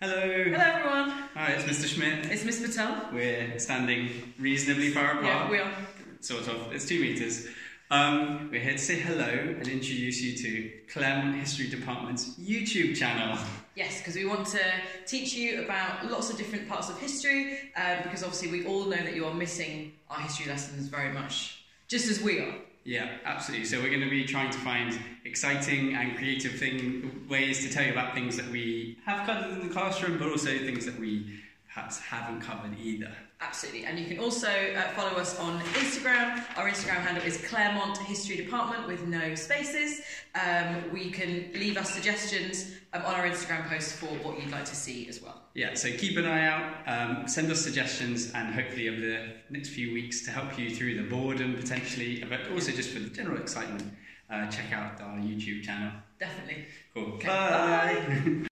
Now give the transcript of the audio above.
Hello. Hello everyone, Hi, it's Mr. Schmidt. it's Miss Patel. We're standing reasonably far apart. Yeah, we are. Sort of. It's two meters. Um, we're here to say hello and introduce you to Clem History Department's YouTube channel. Yes, because we want to teach you about lots of different parts of history, um, because obviously we all know that you are missing our history lessons very much, just as we are. Yeah, absolutely. So we're going to be trying to find exciting and creative thing ways to tell you about things that we have covered in the classroom, but also things that we perhaps haven't covered either. Absolutely, and you can also uh, follow us on Instagram. Our Instagram handle is Claremont History Department with no spaces. Um, we can leave us suggestions um, on our Instagram posts for what you'd like to see as well. Yeah, so keep an eye out, um, send us suggestions, and hopefully over the next few weeks to help you through the boredom potentially, but also just for the general excitement, uh, check out our YouTube channel. Definitely. Cool. Okay, Bye.